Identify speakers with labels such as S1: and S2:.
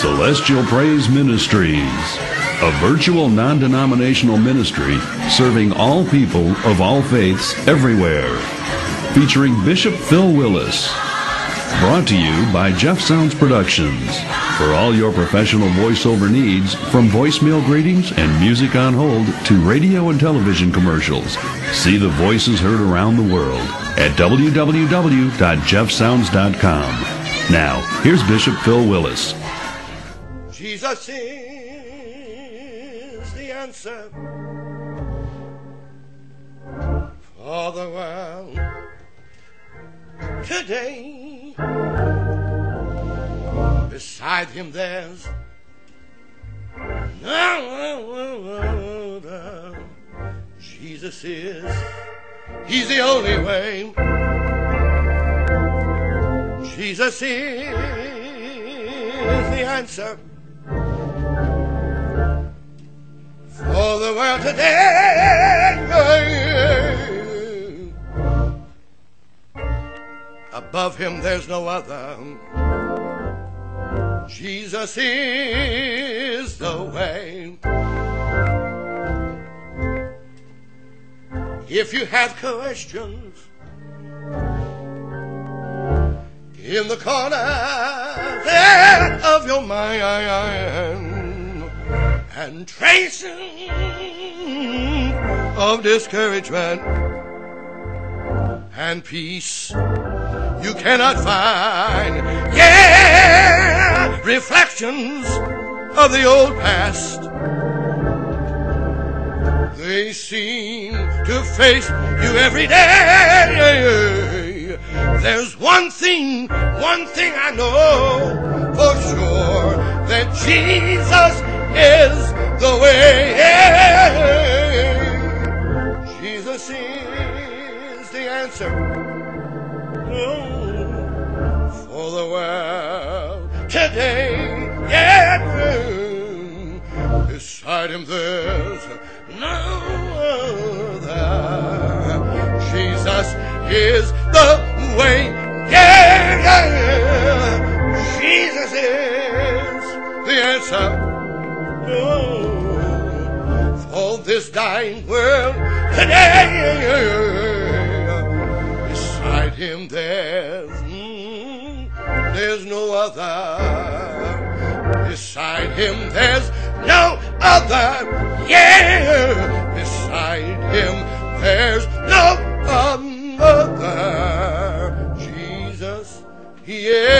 S1: Celestial Praise Ministries, a virtual non denominational ministry serving all people of all faiths everywhere. Featuring Bishop Phil Willis. Brought to you by Jeff Sounds Productions. For all your professional voiceover needs, from voicemail greetings and music on hold to radio and television commercials, see the voices heard around the world at www.jeffsounds.com. Now, here's Bishop Phil Willis.
S2: Jesus is the answer for the world today. Beside him there's no other. Jesus is, he's the only way. Jesus is the answer world today. Above him there's no other. Jesus is the way. If you have questions in the corner there of your mind and tracing of discouragement and peace you cannot find. Yeah, reflections of the old past. They seem to face you every day. There's one thing, one thing I know for sure that Jesus is the way. For the world today. Yeah, beside him there's no other. Jesus is the way. Yeah, yeah. Jesus is the answer. For this dying world today. Him there's mm, there's no other. Beside him there's no other. Yeah, beside him there's no other. Jesus, he is